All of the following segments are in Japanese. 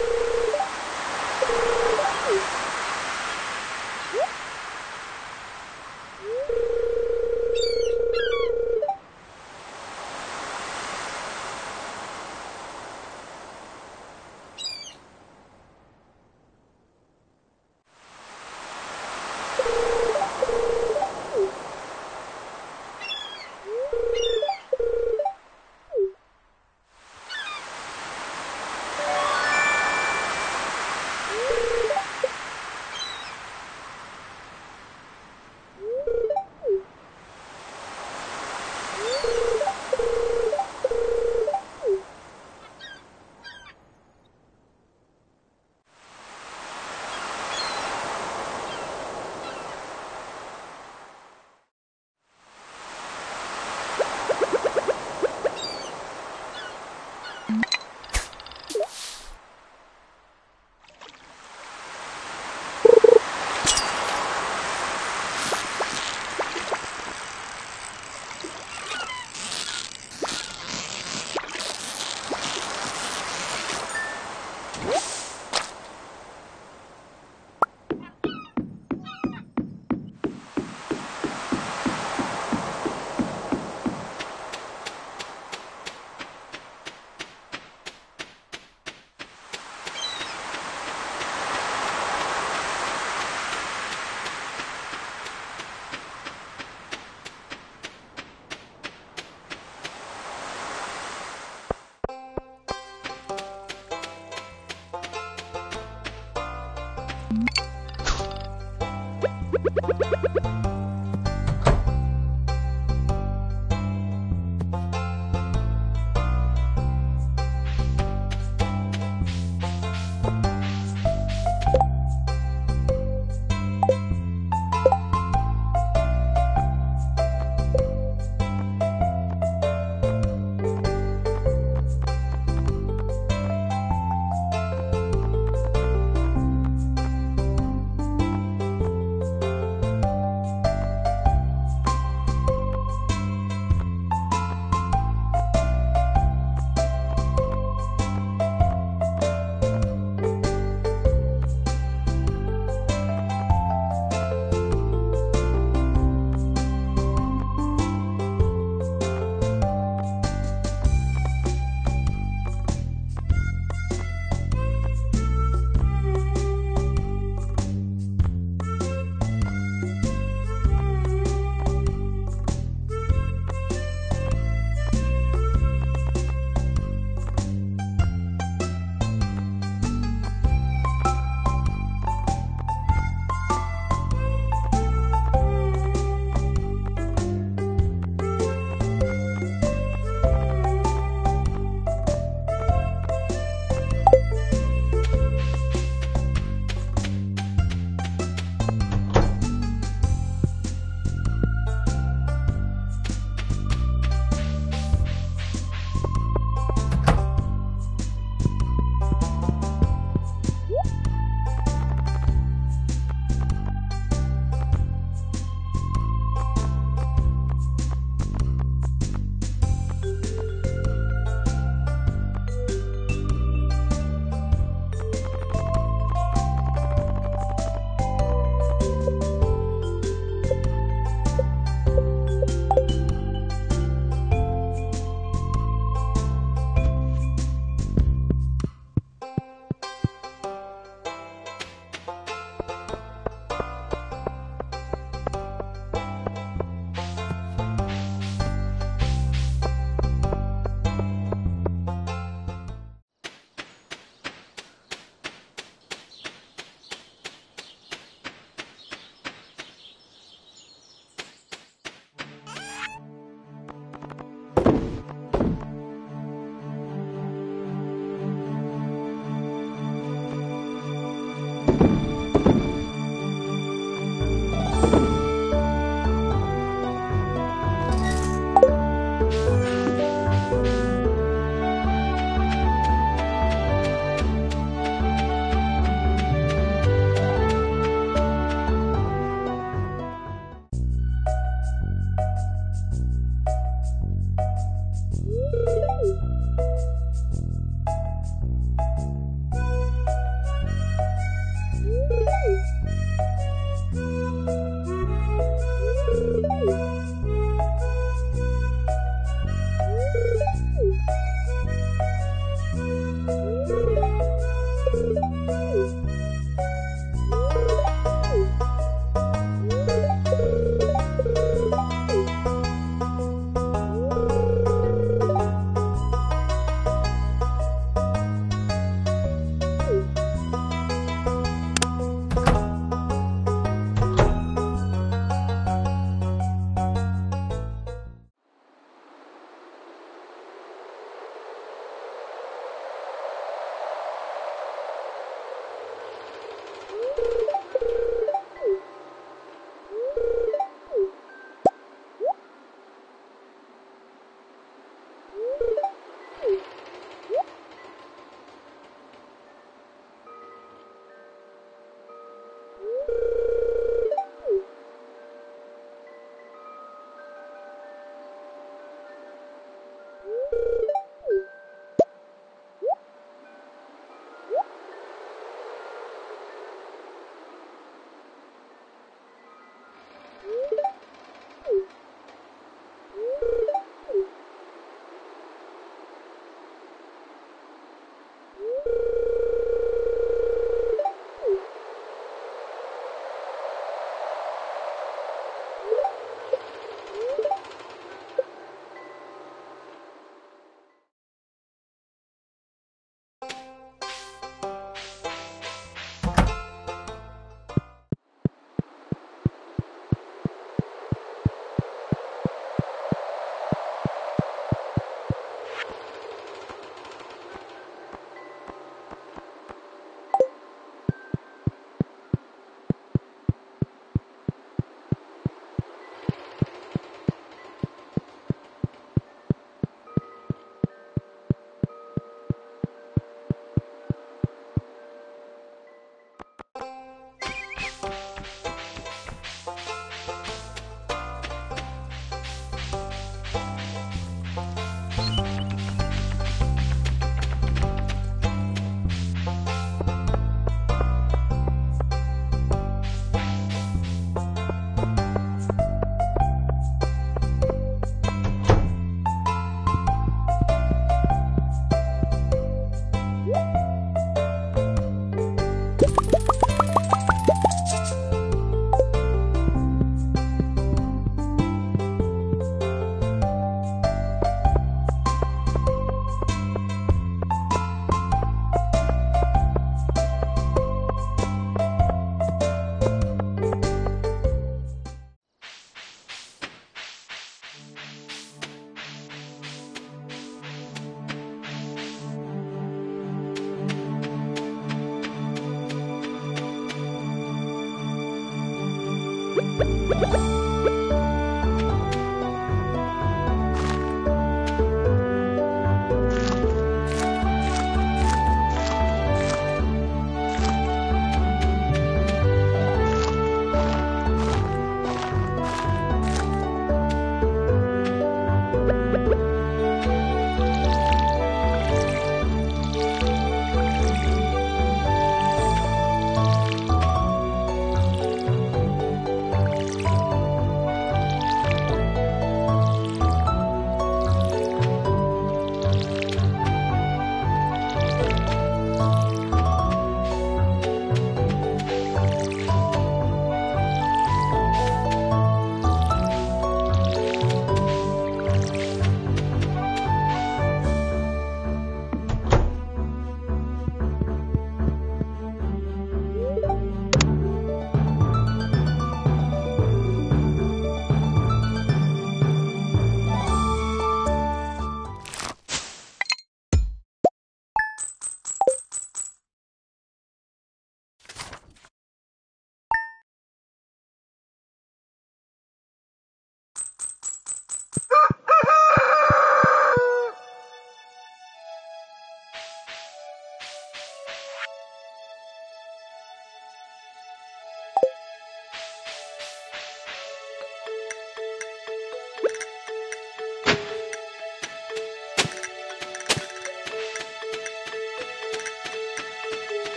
you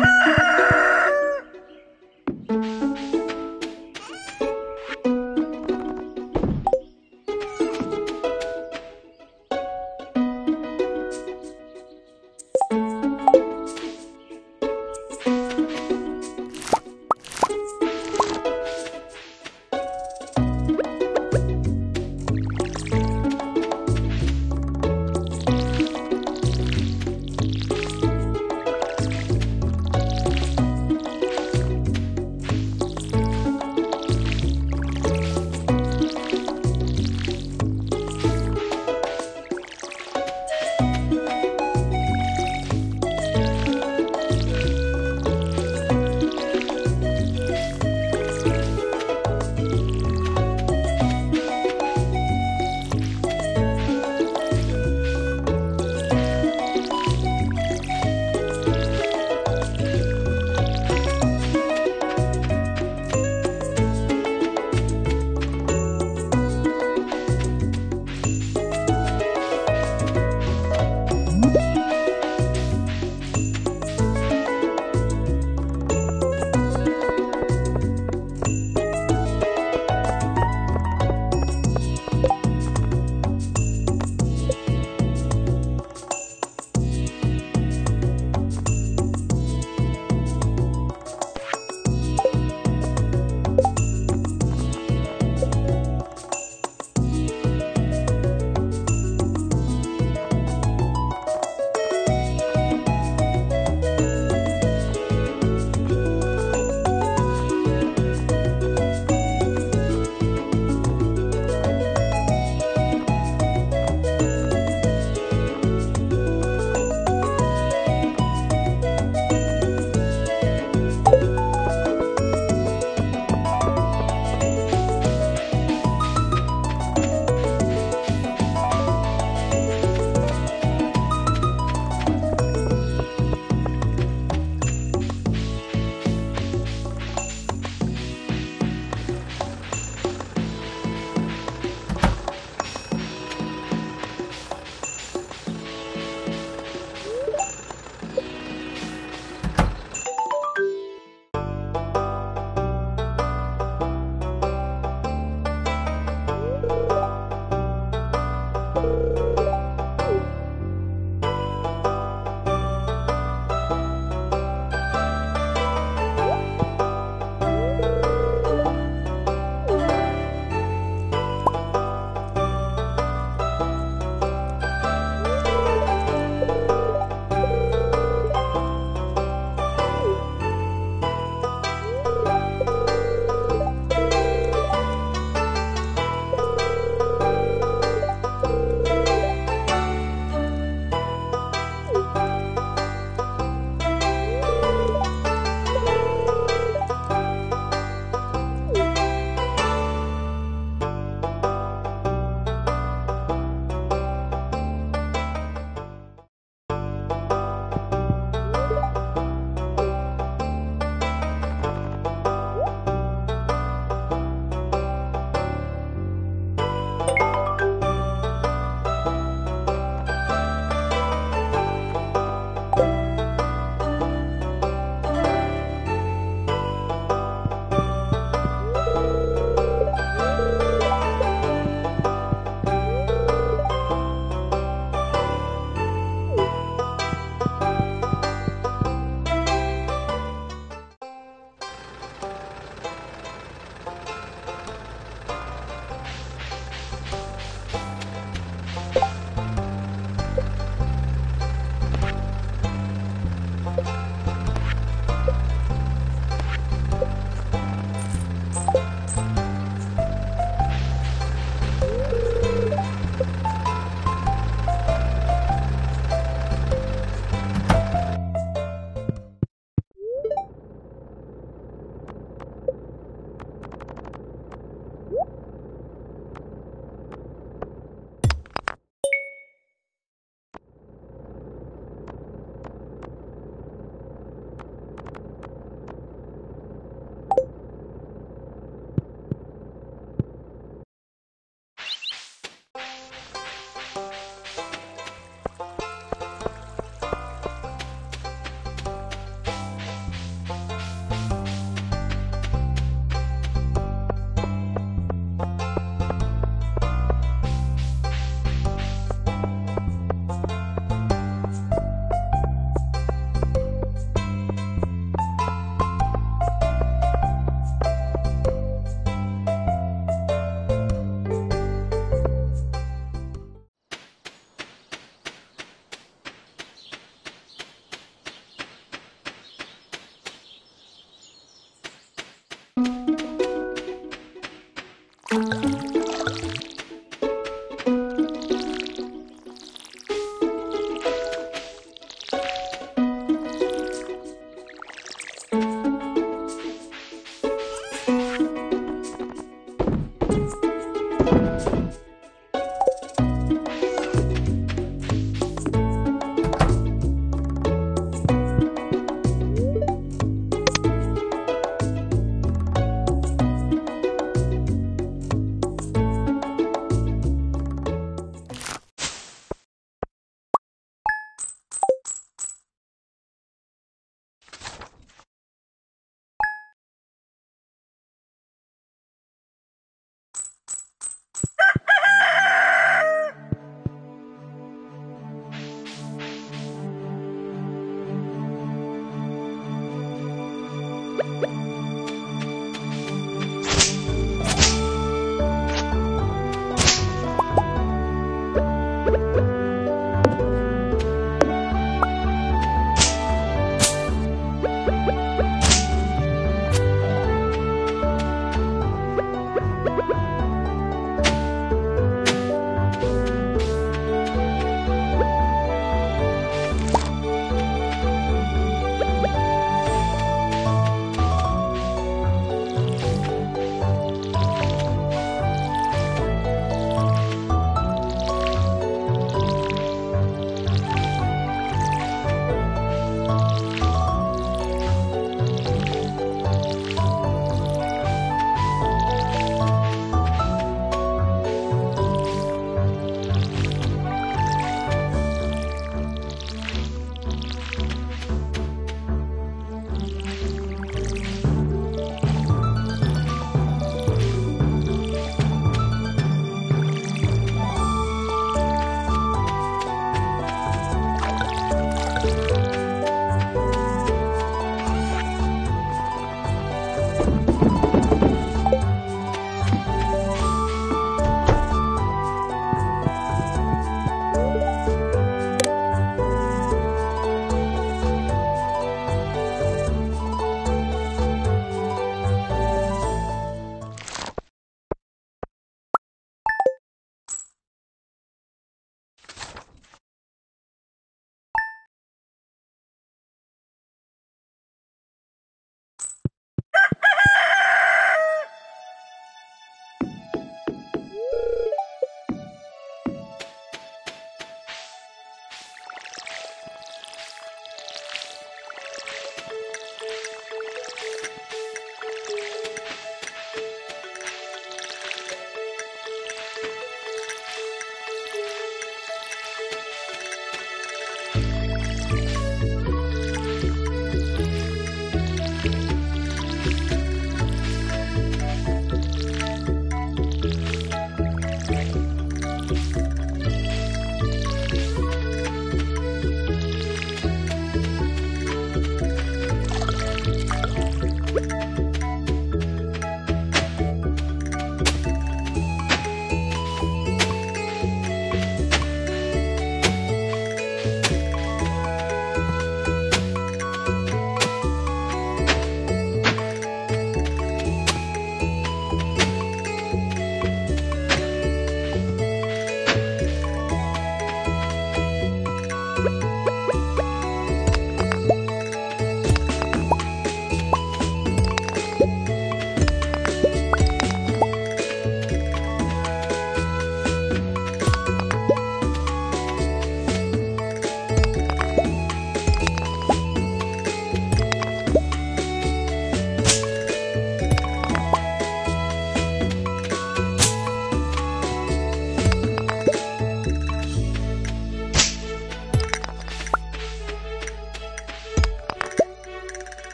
Thank you.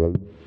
one.